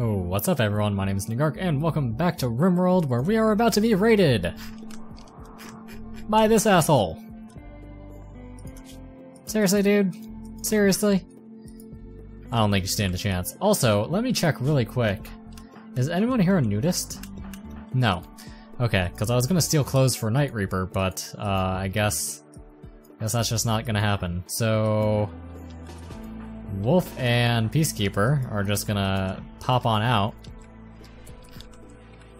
Oh, what's up everyone? My name is Negark and welcome back to RimWorld where we are about to be raided by this asshole. Seriously, dude? Seriously? I don't think you stand a chance. Also, let me check really quick. Is anyone here a nudist? No. Okay, because I was gonna steal clothes for Night Reaper, but uh, I guess, I guess that's just not gonna happen. So, Wolf and Peacekeeper are just gonna pop on out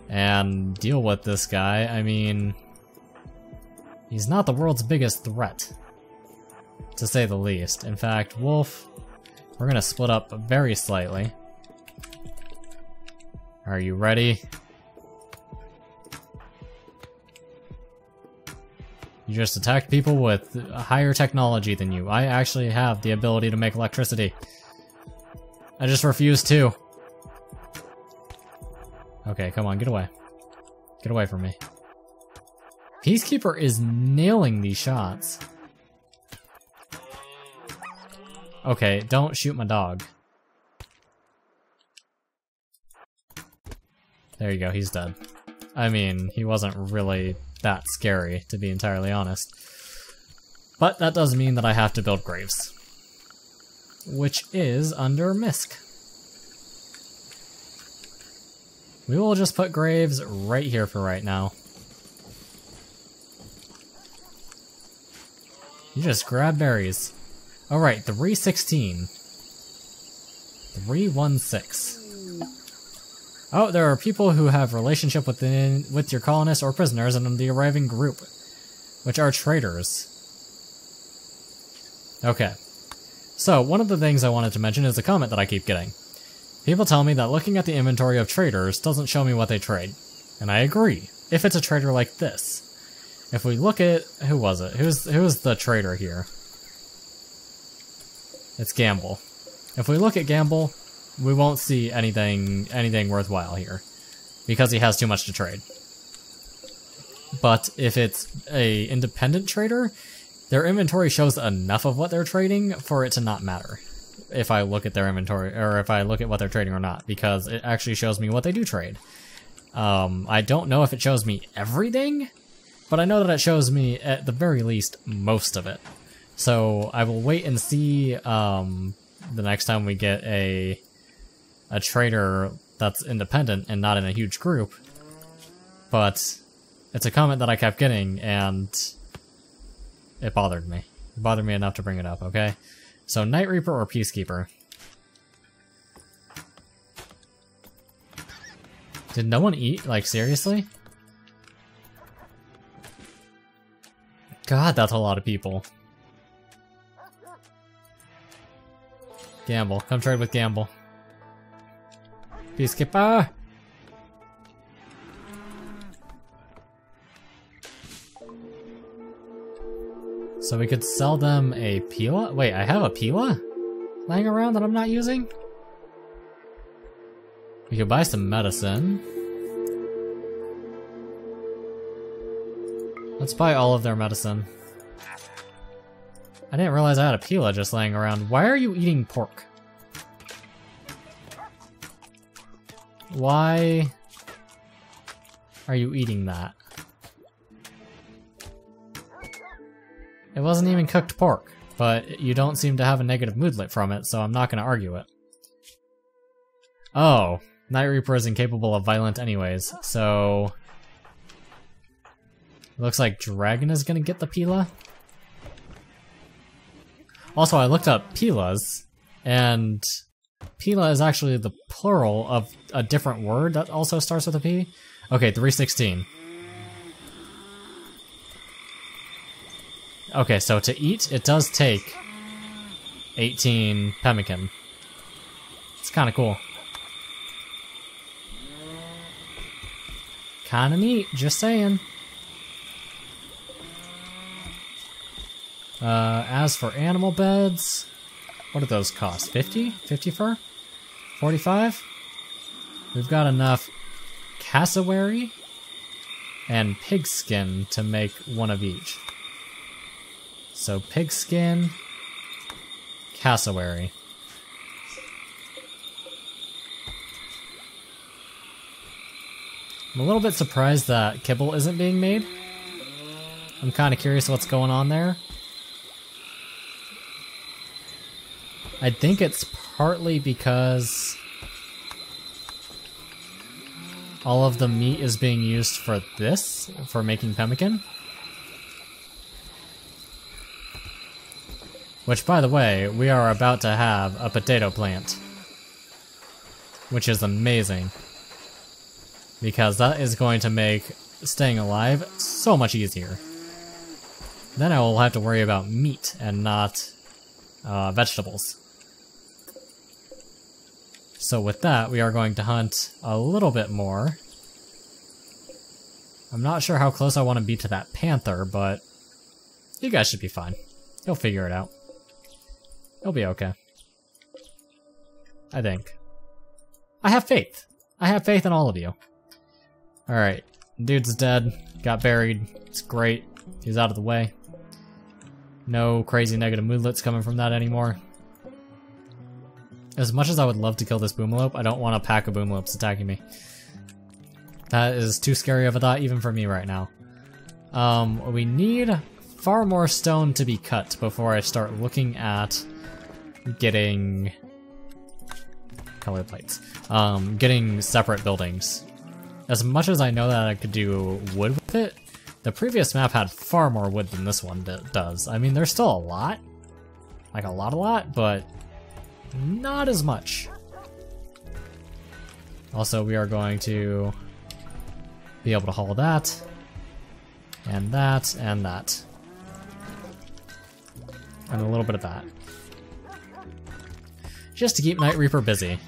and deal with this guy. I mean, he's not the world's biggest threat, to say the least. In fact, Wolf, we're gonna split up very slightly. Are you ready? You just attacked people with higher technology than you. I actually have the ability to make electricity. I just refuse to. Okay, come on, get away. Get away from me. Peacekeeper is nailing these shots. Okay, don't shoot my dog. There you go, he's dead. I mean, he wasn't really that scary, to be entirely honest. But that does mean that I have to build graves. Which is under Misc. We will just put graves right here for right now. You just grab berries. Alright, 316. 316. Oh, there are people who have relationship within with your colonists or prisoners in the arriving group, which are traitors. Okay. So, one of the things I wanted to mention is a comment that I keep getting. People tell me that looking at the inventory of traders doesn't show me what they trade. And I agree, if it's a trader like this. If we look at, who was it? Who's, who's the trader here? It's Gamble. If we look at Gamble, we won't see anything anything worthwhile here because he has too much to trade. But if it's a independent trader, their inventory shows enough of what they're trading for it to not matter. If I look at their inventory or if I look at what they're trading or not, because it actually shows me what they do trade. Um, I don't know if it shows me everything, but I know that it shows me at the very least most of it. So I will wait and see um, the next time we get a a trader that's independent and not in a huge group. But it's a comment that I kept getting and it bothered me. It bothered me enough to bring it up, okay? So Night Reaper or Peacekeeper? Did no one eat? Like, seriously? God, that's a lot of people. Gamble. Come trade with Gamble. Peacekeeper! Ah. So we could sell them a Pila? Wait, I have a Pila? Laying around that I'm not using? We could buy some medicine. Let's buy all of their medicine. I didn't realize I had a Pila just laying around. Why are you eating pork? Why are you eating that? It wasn't even cooked pork, but you don't seem to have a negative moodlet from it, so I'm not going to argue it. Oh, Night Reaper is incapable of violent anyways, so... Looks like Dragon is going to get the Pila. Also, I looked up Pilas, and Pila is actually the plural of a different word that also starts with a P. Okay, 316. Okay, so to eat, it does take 18 pemmican. It's kind of cool. Kind of neat, just saying. Uh, as for animal beds, what do those cost? 50? 50 fur? 45? We've got enough cassowary and pigskin to make one of each. So pigskin, cassowary. I'm a little bit surprised that kibble isn't being made. I'm kind of curious what's going on there. I think it's partly because all of the meat is being used for this, for making pemmican. Which, by the way, we are about to have a potato plant. Which is amazing. Because that is going to make staying alive so much easier. Then I will have to worry about meat and not uh, vegetables. So with that, we are going to hunt a little bit more. I'm not sure how close I want to be to that panther, but you guys should be fine. He'll figure it out. He'll be okay. I think. I have faith. I have faith in all of you. Alright. Dude's dead. Got buried. It's great. He's out of the way. No crazy negative moodlets coming from that anymore. As much as I would love to kill this boomalope, I don't want a pack of boomalopes attacking me. That is too scary of a thought even for me right now. Um, we need far more stone to be cut before I start looking at getting color plates. Um, getting separate buildings. As much as I know that I could do wood with it, the previous map had far more wood than this one does. I mean, there's still a lot. Like a lot, a lot, but not as much. Also, we are going to be able to haul that, and that, and that. And a little bit of that. Just to keep Night Reaper busy.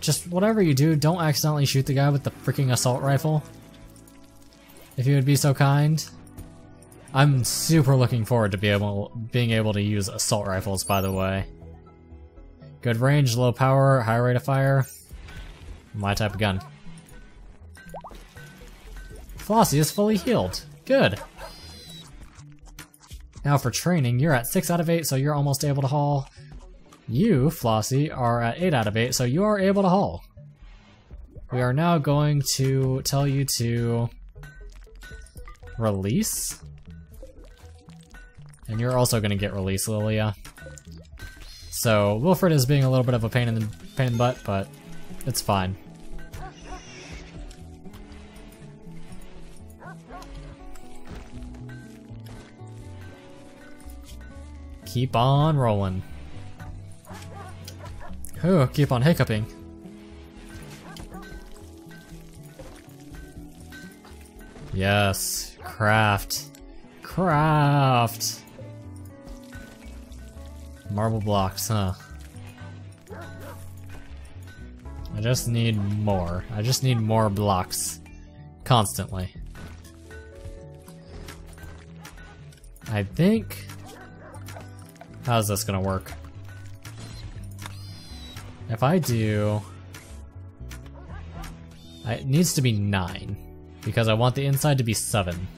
Just whatever you do, don't accidentally shoot the guy with the freaking assault rifle. If you would be so kind. I'm super looking forward to be able being able to use assault rifles, by the way. Good range, low power, high rate of fire. My type of gun. Flossie is fully healed. Good. Now for training, you're at 6 out of 8, so you're almost able to haul. You, Flossie, are at 8 out of 8, so you are able to haul. We are now going to tell you to release. And you're also to get released, Lilia. So, Wilfred is being a little bit of a pain in the pain in the butt, but it's fine. Keep on rolling. Oh, keep on hiccuping. Yes, craft. Craft! Marble blocks, huh? I just need more. I just need more blocks. Constantly. I think... How's this gonna work? If I do... It needs to be 9. Because I want the inside to be 7.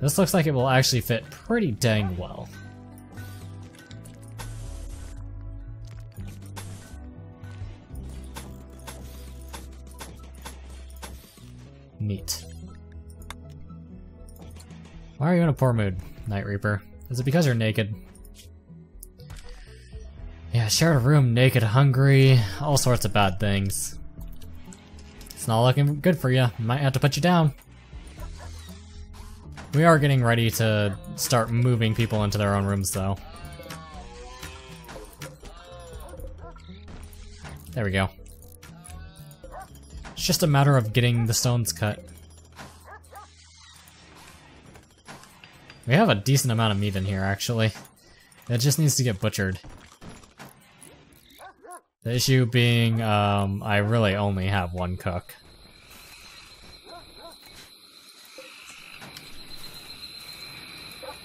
This looks like it will actually fit pretty dang well. Why are you in a poor mood, Night Reaper? Is it because you're naked? Yeah, shared a room, naked, hungry, all sorts of bad things. It's not looking good for you. Might have to put you down. We are getting ready to start moving people into their own rooms, though. There we go. It's just a matter of getting the stones cut. We have a decent amount of meat in here, actually. It just needs to get butchered. The issue being, um, I really only have one cook.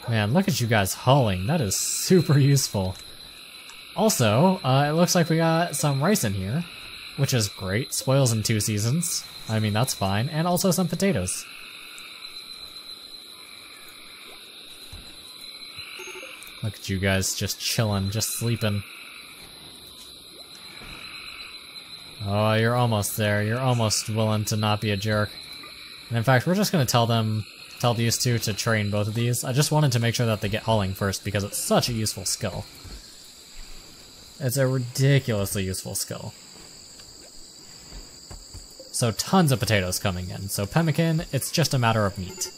Man, look at you guys hauling. That is super useful. Also, uh, it looks like we got some rice in here which is great. Spoils in two seasons. I mean, that's fine. And also some potatoes. Look at you guys just chilling, just sleeping. Oh, you're almost there. You're almost willing to not be a jerk. And in fact, we're just gonna tell them, tell these two to train both of these. I just wanted to make sure that they get hauling first because it's such a useful skill. It's a ridiculously useful skill. So tons of potatoes coming in. So pemmican, it's just a matter of meat.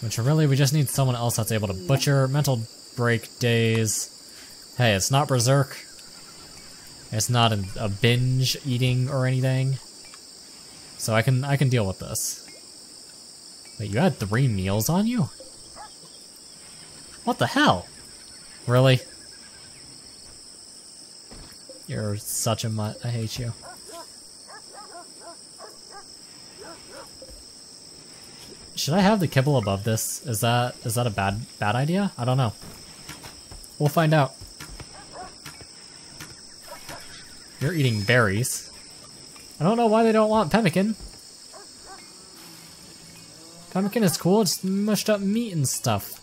Which really, we just need someone else that's able to butcher. Mental break days. Hey, it's not berserk. It's not a, a binge eating or anything. So I can I can deal with this. Wait, you had three meals on you? What the hell? Really? You're such a mutt. I hate you. Should I have the kibble above this? Is that is that a bad bad idea? I don't know. We'll find out. You're eating berries. I don't know why they don't want pemmican. Pemmican is cool, it's mushed up meat and stuff.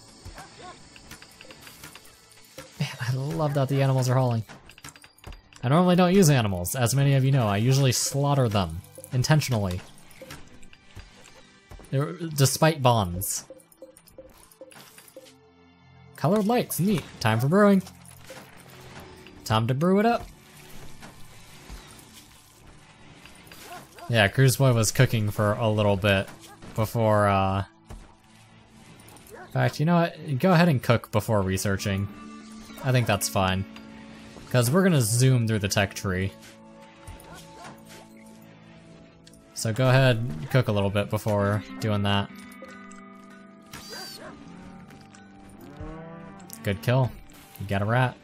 Man, I love that the animals are hauling. I normally don't use animals, as many of you know. I usually slaughter them, intentionally. Despite bonds. Colored lights, neat. Time for brewing. Time to brew it up. Yeah, Cruise Boy was cooking for a little bit before, uh... In fact, you know what? Go ahead and cook before researching. I think that's fine. Because we're gonna zoom through the tech tree. So go ahead, cook a little bit before doing that. Good kill. You got a rat.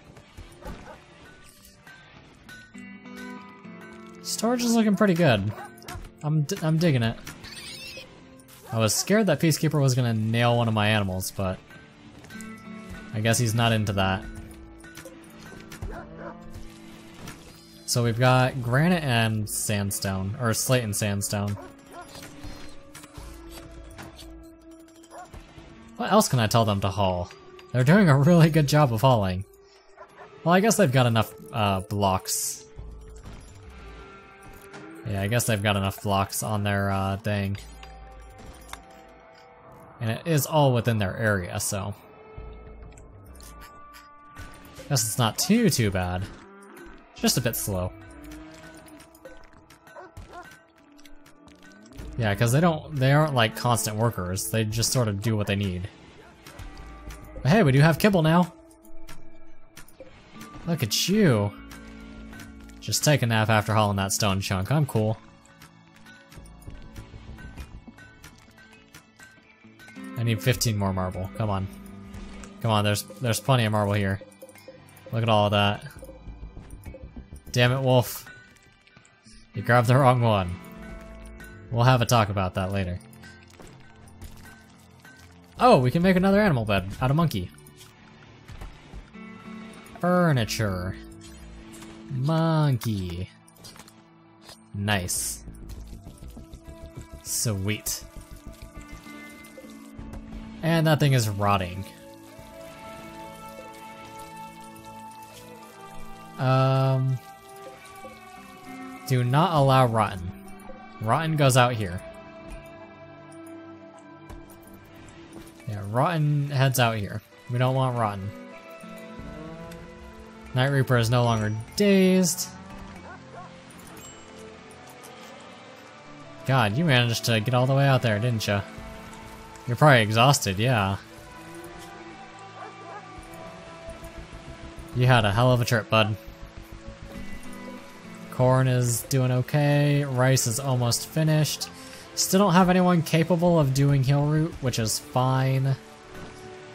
Storage is looking pretty good. I'm, I'm digging it. I was scared that Peacekeeper was gonna nail one of my animals, but I guess he's not into that. So we've got granite and sandstone, or slate and sandstone. What else can I tell them to haul? They're doing a really good job of hauling. Well, I guess they've got enough uh, blocks. Yeah, I guess they've got enough blocks on their uh, thing. And it is all within their area, so... Guess it's not too, too bad. Just a bit slow. Yeah, because they don't, they aren't like constant workers. They just sort of do what they need. But hey, we do have kibble now. Look at you. Just take a nap after hauling that stone chunk. I'm cool. I need 15 more marble. Come on. Come on, there's there's plenty of marble here. Look at all of that. Damn it, Wolf. You grabbed the wrong one. We'll have a talk about that later. Oh, we can make another animal bed out of monkey. Furniture. Monkey. Nice. Sweet. And that thing is rotting. Um... Do not allow Rotten. Rotten goes out here. Yeah, Rotten heads out here. We don't want Rotten. Night Reaper is no longer dazed. God, you managed to get all the way out there, didn't you? You're probably exhausted, yeah. You had a hell of a trip, bud. Corn is doing okay. Rice is almost finished. Still don't have anyone capable of doing healroot, which is fine.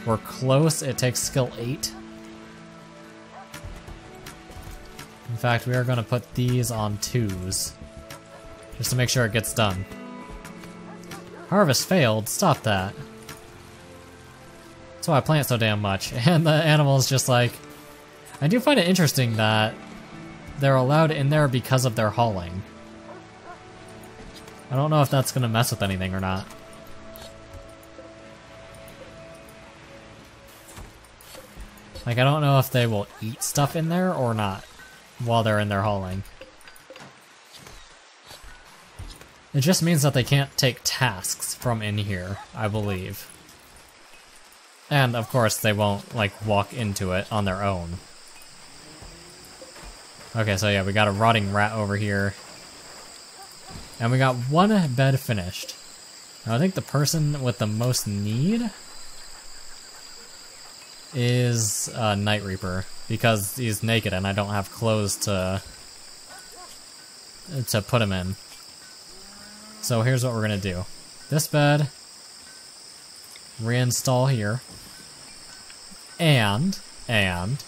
We're close. It takes skill 8. In fact, we are going to put these on 2s. Just to make sure it gets done. Harvest failed. Stop that. That's why I plant so damn much. And the animal's just like... I do find it interesting that they're allowed in there because of their hauling. I don't know if that's gonna mess with anything or not. Like, I don't know if they will eat stuff in there or not. while they're in there hauling. It just means that they can't take tasks from in here, I believe. And of course they won't like walk into it on their own. Okay, so yeah, we got a rotting rat over here. And we got one bed finished. Now I think the person with the most need is uh, Night Reaper because he's naked and I don't have clothes to to put him in. So here's what we're gonna do. This bed, reinstall here, and, and,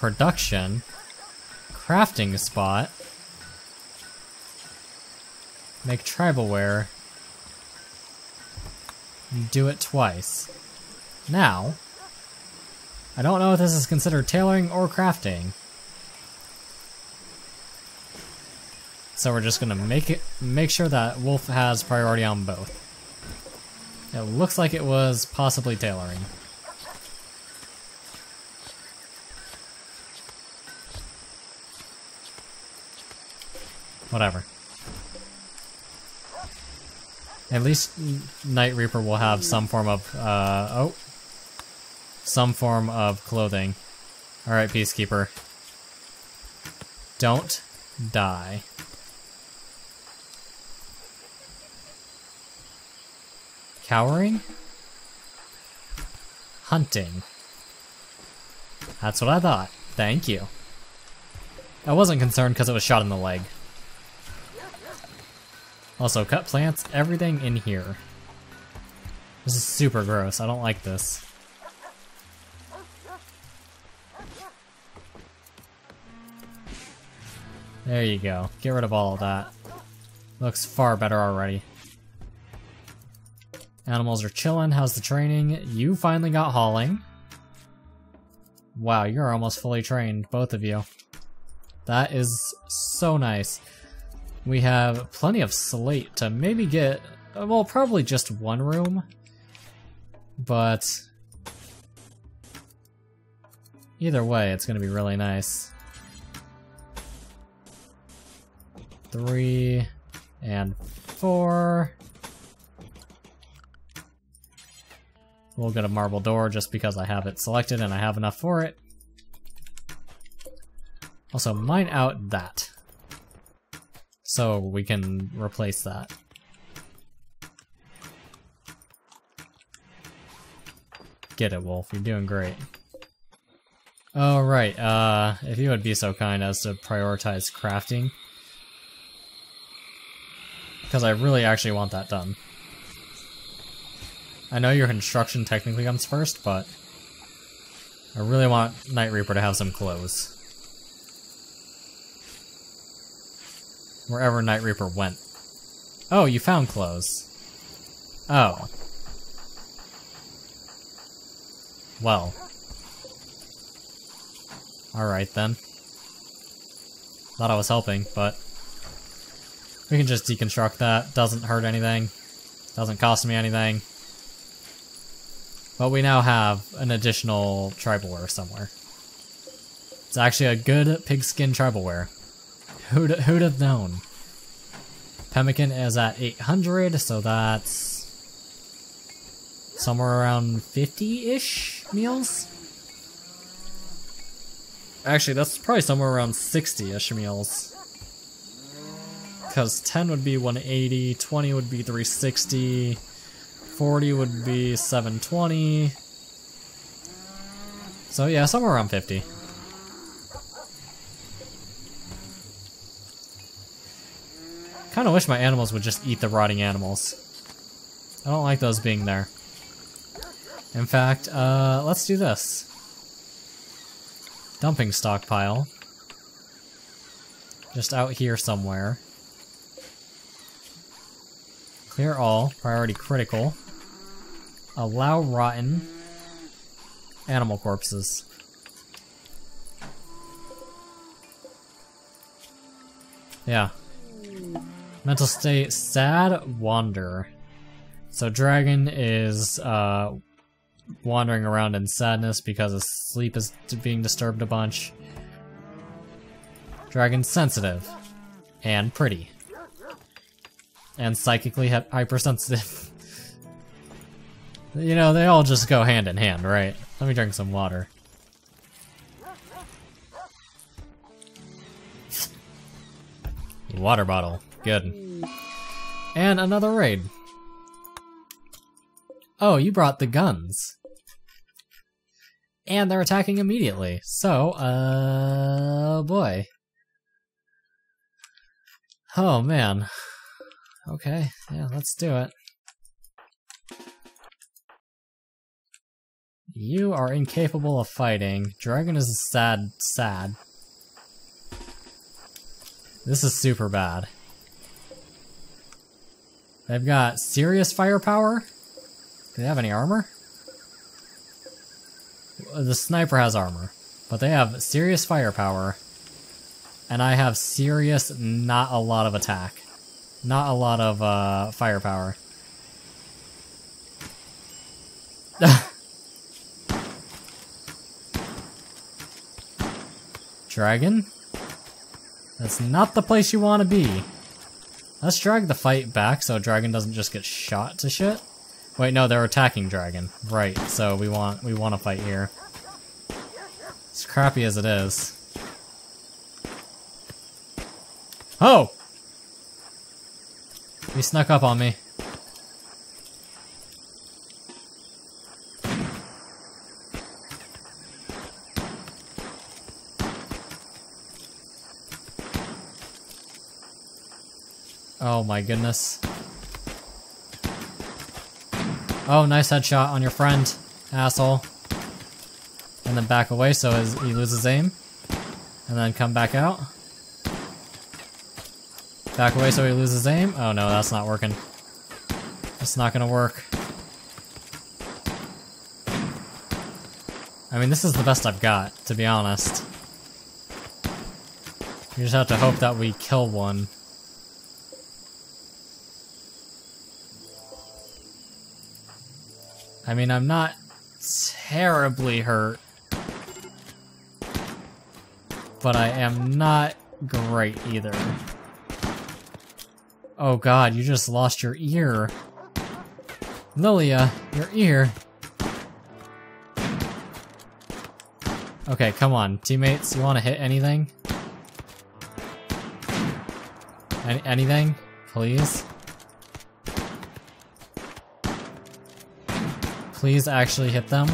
production, crafting spot, make tribal wear, do it twice. Now, I don't know if this is considered tailoring or crafting. So we're just gonna make it make sure that Wolf has priority on both. It looks like it was possibly tailoring. Whatever. At least Night Reaper will have some form of, uh, oh. Some form of clothing. Alright, Peacekeeper. Don't die. Cowering? Hunting. That's what I thought. Thank you. I wasn't concerned because it was shot in the leg. Also, cut plants, everything in here. This is super gross. I don't like this. There you go. Get rid of all of that. Looks far better already. Animals are chilling. How's the training? You finally got hauling. Wow, you're almost fully trained, both of you. That is so nice. We have plenty of slate to maybe get, well, probably just one room. But either way, it's going to be really nice. Three and four. We'll get a marble door just because I have it selected and I have enough for it. Also, mine out that. So we can replace that. Get it, Wolf. You're doing great. All right. Uh, if you would be so kind as to prioritize crafting. Because I really actually want that done. I know your construction technically comes first, but I really want Night Reaper to have some clothes. Wherever Night Reaper went. Oh, you found clothes. Oh. Well. Alright then. Thought I was helping, but... We can just deconstruct that. Doesn't hurt anything. Doesn't cost me anything. But we now have an additional tribal wear somewhere. It's actually a good pigskin tribal wear. Who'd, who'd have known? Pemmican is at 800, so that's somewhere around 50-ish meals? Actually, that's probably somewhere around 60-ish meals. Because 10 would be 180, 20 would be 360, 40 would be 720. So yeah, somewhere around 50. Kind of wish my animals would just eat the rotting animals. I don't like those being there. In fact, uh, let's do this. Dumping stockpile. Just out here somewhere. Clear all, priority critical. Allow rotten animal corpses. Yeah. Mental state, sad, wander. So dragon is uh, wandering around in sadness because his sleep is being disturbed a bunch. Dragon sensitive. And pretty. And psychically hypersensitive. you know, they all just go hand in hand, right? Let me drink some water. Water bottle. Good. And another raid. Oh, you brought the guns. And they're attacking immediately. So, uh, boy. Oh, man. Okay, yeah, let's do it. You are incapable of fighting. Dragon is sad, sad. This is super bad. They've got serious firepower. Do they have any armor? The sniper has armor, but they have serious firepower. And I have serious, not a lot of attack. Not a lot of uh, firepower. Dragon? That's not the place you want to be. Let's drag the fight back so Dragon doesn't just get shot to shit. Wait, no, they're attacking Dragon. Right, so we want we want to fight here. As crappy as it is. Oh! He snuck up on me. Oh my goodness. Oh, nice headshot on your friend, asshole. And then back away so his, he loses aim. And then come back out. Back away so he loses aim. Oh no, that's not working. It's not gonna work. I mean, this is the best I've got, to be honest. You just have to hope that we kill one. I mean, I'm not terribly hurt. But I am not great either. Oh god, you just lost your ear. Lilia, your ear. Okay, come on. Teammates, you want to hit anything? Any anything? Please? Please actually hit them.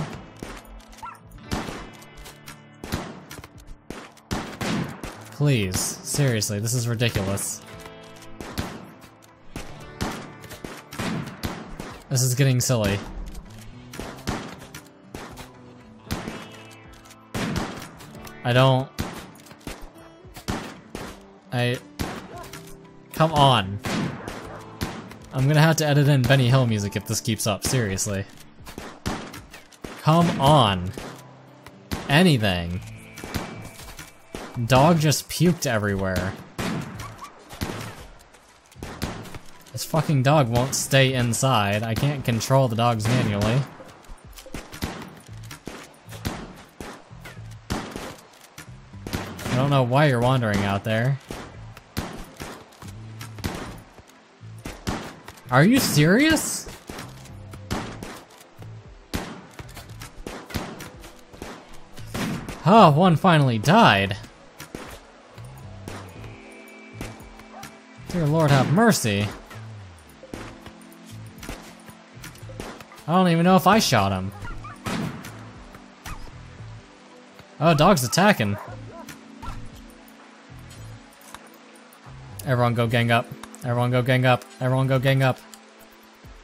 Please. Seriously, this is ridiculous. This is getting silly. I don't... I... Come on. I'm gonna have to edit in Benny Hill music if this keeps up, seriously. Come on. Anything. Dog just puked everywhere. This fucking dog won't stay inside. I can't control the dogs manually. I don't know why you're wandering out there. Are you serious? Oh, one finally died. Dear Lord have mercy. I don't even know if I shot him. Oh, dog's attacking. Everyone go gang up. Everyone go gang up. Everyone go gang up.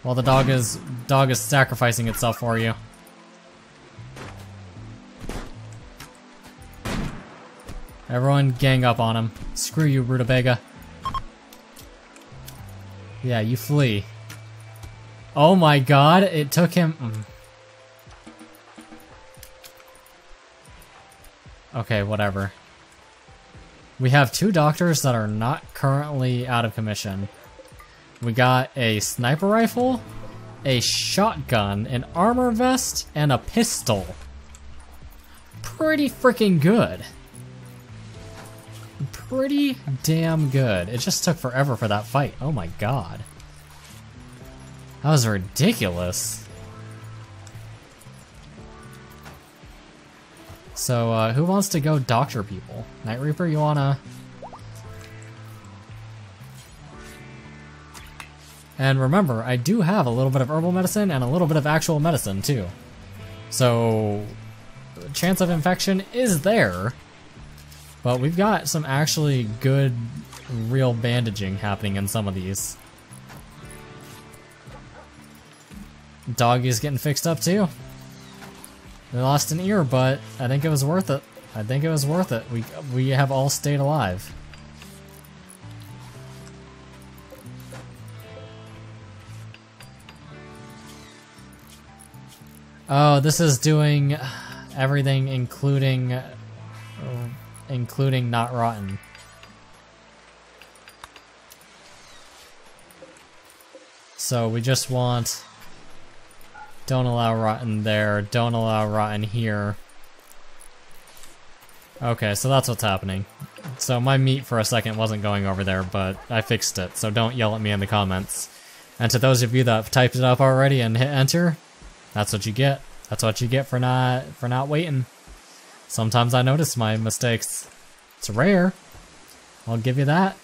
While the dog is dog is sacrificing itself for you. Everyone gang up on him. Screw you, Rutabaga. Yeah, you flee. Oh my god, it took him... Mm. Okay, whatever. We have two doctors that are not currently out of commission. We got a sniper rifle, a shotgun, an armor vest, and a pistol. Pretty freaking good. Pretty damn good. It just took forever for that fight. Oh my god. That was ridiculous. So, uh, who wants to go doctor people? Night Reaper, you wanna... And remember, I do have a little bit of herbal medicine and a little bit of actual medicine, too. So, chance of infection is there, but we've got some actually good, real bandaging happening in some of these. Doggy's getting fixed up too. They lost an ear, but I think it was worth it. I think it was worth it. We we have all stayed alive. Oh, this is doing everything including including not rotten. So we just want don't allow rotten there, don't allow rotten here. Okay, so that's what's happening. So my meat for a second wasn't going over there, but I fixed it, so don't yell at me in the comments. And to those of you that have typed it up already and hit enter, that's what you get. That's what you get for not for not waiting. Sometimes I notice my mistakes. It's rare. I'll give you that.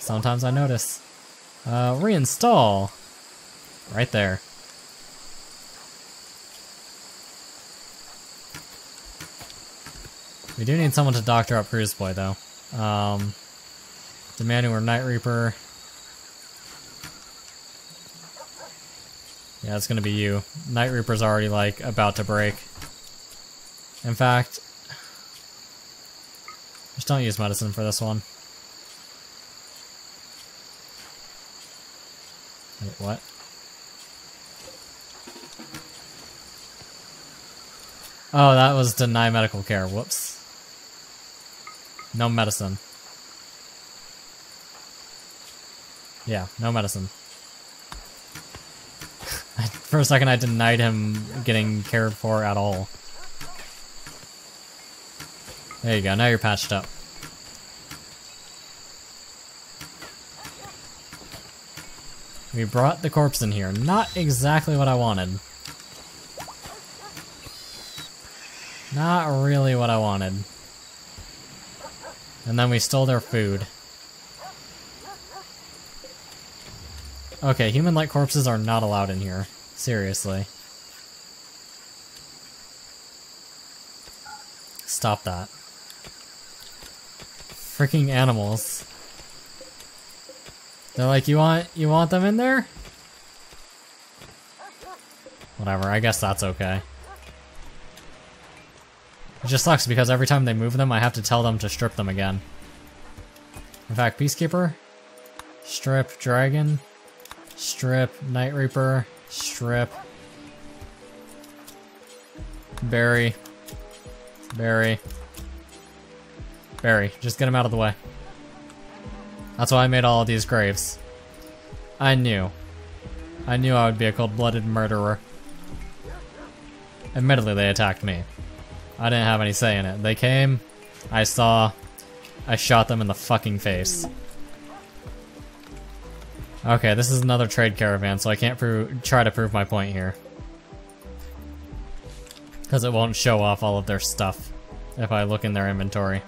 Sometimes I notice. Uh, reinstall. Right there. We do need someone to doctor up Cruise Boy, though. Um, the Manure Night Reaper. Yeah, it's gonna be you. Night Reaper's already, like, about to break. In fact, just don't use medicine for this one. Wait, what? Oh, that was deny medical care. Whoops. No medicine. Yeah, no medicine. For a second I denied him getting cared for at all. There you go, now you're patched up. We brought the corpse in here. Not exactly what I wanted. Not really what I wanted. And then we stole their food. Okay, human-like corpses are not allowed in here. Seriously. Stop that. Freaking animals. They're like, you want you want them in there? Whatever, I guess that's okay. It just sucks because every time they move them, I have to tell them to strip them again. In fact, Peacekeeper, strip, Dragon, strip, Night Reaper, strip, Barry, Barry, Barry. Just get him out of the way. That's why I made all of these graves. I knew. I knew I would be a cold-blooded murderer. Admittedly, they attacked me. I didn't have any say in it. They came, I saw, I shot them in the fucking face. Okay, this is another trade caravan, so I can't try to prove my point here. Because it won't show off all of their stuff if I look in their inventory.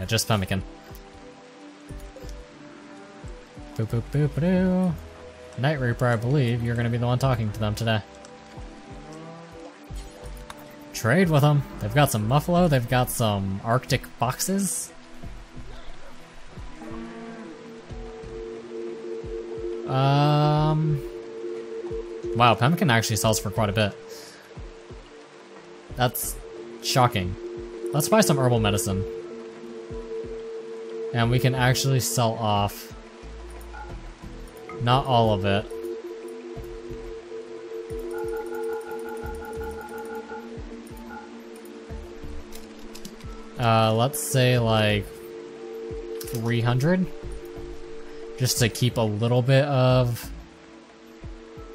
Yeah, just pemmican. Boop boop boop boop. Night Reaper, I believe you're gonna be the one talking to them today. Trade with them. They've got some Muffalo, they've got some Arctic foxes. Um... Wow, Pemmican actually sells for quite a bit. That's shocking. Let's buy some herbal medicine. And we can actually sell off. Not all of it. Uh, let's say like 300 just to keep a little bit of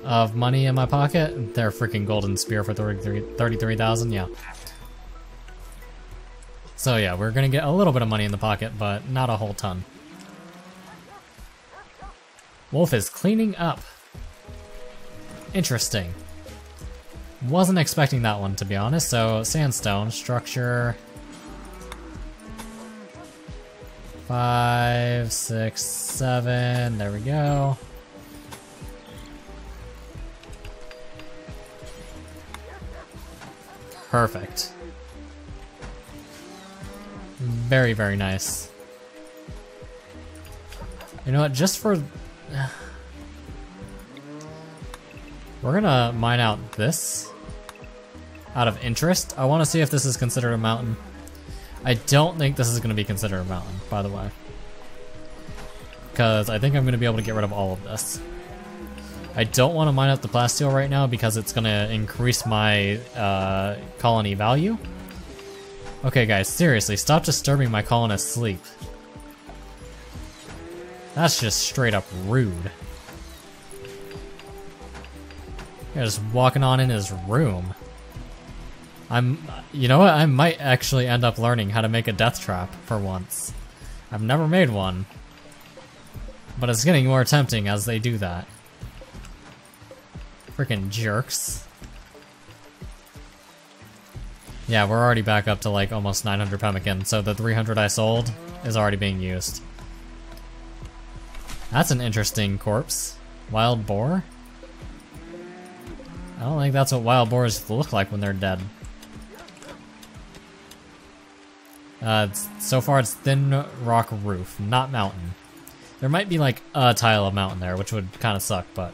of money in my pocket. Their freaking golden spear for 33,000, yeah. So yeah, we're gonna get a little bit of money in the pocket, but not a whole ton. Wolf is cleaning up. Interesting. Wasn't expecting that one, to be honest. So, sandstone, structure... Five, six, seven, there we go. Perfect. Very, very nice. You know what, just for... We're gonna mine out this. Out of interest. I want to see if this is considered a mountain. I don't think this is to be considered a mountain, by the way. Because I think I'm to be able to get rid of all of this. I don't want to mine up the plasteel right now because it's to increase my uh, colony value. Okay guys, seriously, stop disturbing my colonist's sleep. That's just straight up rude. You're just walking on in his room. I'm, you know what, I might actually end up learning how to make a death trap for once. I've never made one. But it's getting more tempting as they do that. Freaking jerks. Yeah, we're already back up to like almost 900 pemmican, so the 300 I sold is already being used. That's an interesting corpse. Wild boar? I don't think that's what wild boars look like when they're dead. Uh, so far it's thin rock roof, not mountain. There might be like a tile of mountain there, which would kind of suck, but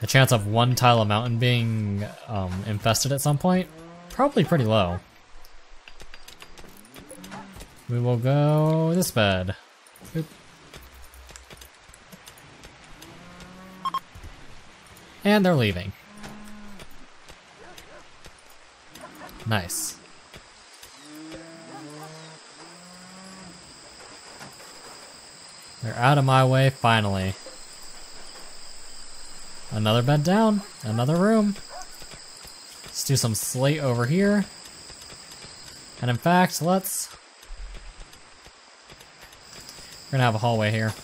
the chance of one tile of mountain being um, infested at some point, probably pretty low. We will go this bed. Oop. And they're leaving. Nice. They're out of my way, finally. Another bed down, another room. Let's do some slate over here. And in fact, let's... We're gonna have a hallway here.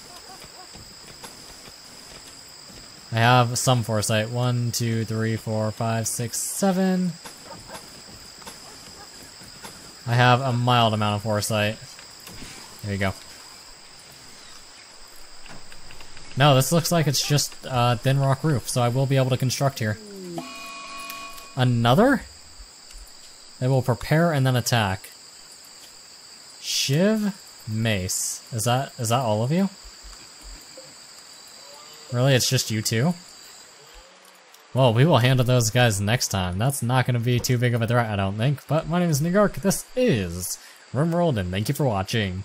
I have some foresight. One, two, three, four, five, six, seven. I have a mild amount of foresight. There you go. No, this looks like it's just uh, thin rock roof, so I will be able to construct here. Another? They will prepare and then attack. Shiv, mace. Is that is that all of you? Really, it's just you two? Well, we will handle those guys next time. That's not going to be too big of a threat, I don't think. But my name is Negark. This is RimWorld, and thank you for watching.